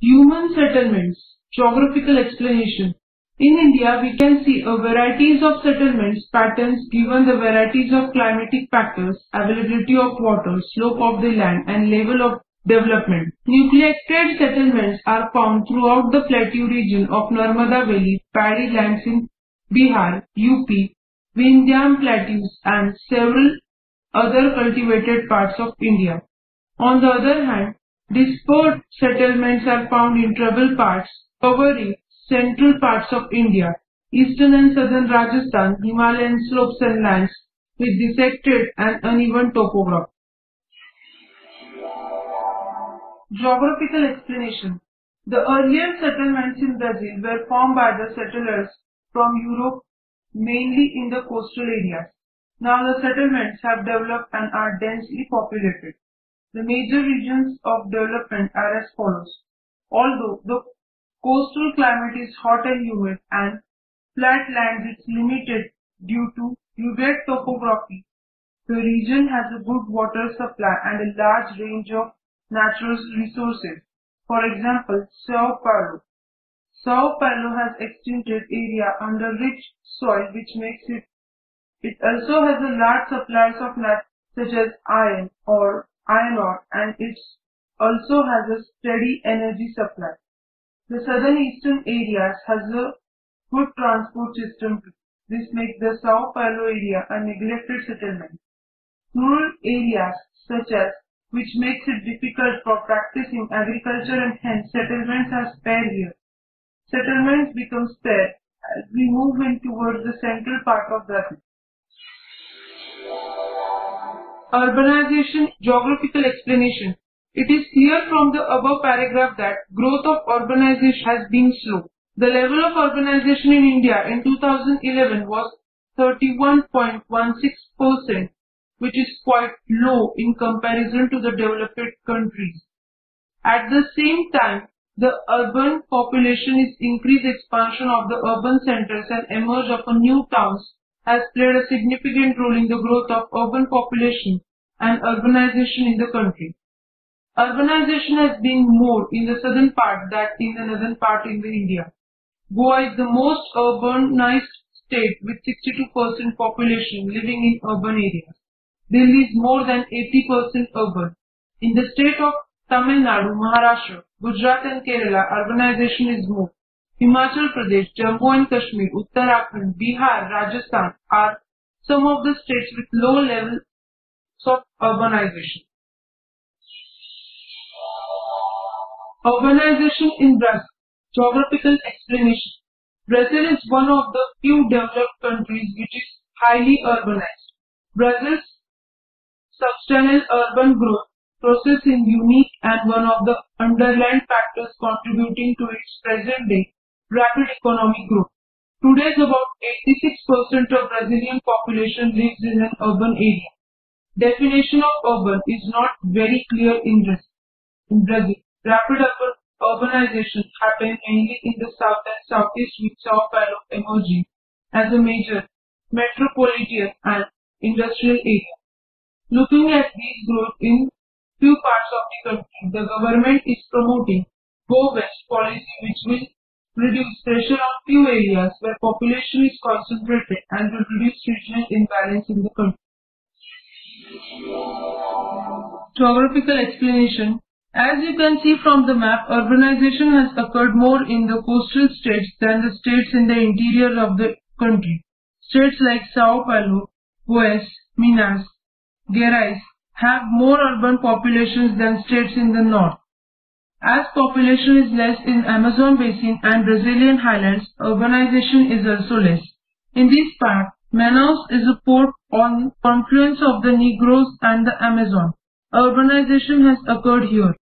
Human settlements. Geographical explanation. In India, we can see a varieties of settlements patterns given the varieties of climatic factors, availability of water, slope of the land and level of development. Nucleated settlements are found throughout the plateau region of Narmada Valley, paddy lands in Bihar, UP, Vindhyan plateaus and several other cultivated parts of India. On the other hand, Dispersed settlements are found in tribal parts covering central parts of India, eastern and southern Rajasthan, Himalayan slopes and lands with dissected and uneven topography. Geographical explanation The earlier settlements in Brazil were formed by the settlers from Europe mainly in the coastal areas. Now the settlements have developed and are densely populated. The major regions of development are as follows. Although the coastal climate is hot and humid and flat land is limited due to rugged topography, the region has a good water supply and a large range of natural resources. For example, Sao Paulo. Sao Paulo has extended area under rich soil which makes it it also has a large supplies of nuts such as iron, ore, iron ore and it also has a steady energy supply. The southern eastern areas has a good transport system. This makes the Sao Paulo area a nucleated settlement. Rural areas such as which makes it difficult for practicing agriculture and hence settlements are spared here. Settlements become spare as we move in towards the central part of the. Urbanization Geographical Explanation It is clear from the above paragraph that growth of urbanization has been slow. The level of urbanization in India in 2011 was 31.16%, which is quite low in comparison to the developed countries. At the same time, the urban population is increased expansion of the urban centers and emerge of new towns has played a significant role in the growth of urban population and urbanization in the country. Urbanization has been more in the southern part than in the northern part in the India. Goa is the most urbanized state with 62% population living in urban areas. Delhi is more than 80% urban. In the state of Tamil Nadu, Maharashtra, Gujarat and Kerala, urbanization is more. Himachal Pradesh, Jammu and Kashmir, Uttarakhand, Bihar, Rajasthan are some of the states with low levels of urbanization. Urbanization in Brazil. Geographical explanation. Brazil is one of the few developed countries which is highly urbanized. Brazil's substantial urban growth process is unique and one of the underlying factors contributing to its present day rapid economic growth. Today, about 86% of Brazilian population lives in an urban area. Definition of urban is not very clear in Brazil. Rapid urban urbanization happened mainly in the south and southeast with Sao Paulo emerging as a major metropolitan and industrial area. Looking at these growth in few parts of the country, the government is promoting Go West policy which will reduce pressure on few areas where population is concentrated and will reduce regional imbalance in the country. Geographical explanation As you can see from the map, urbanization has occurred more in the coastal states than the states in the interior of the country. States like Sao Paulo, Goiás, Minas Gerais have more urban populations than states in the north. As population is less in Amazon basin and Brazilian highlands, urbanization is also less. In this part, Manaus is a port on confluence of the Negros and the Amazon. Urbanization has occurred here.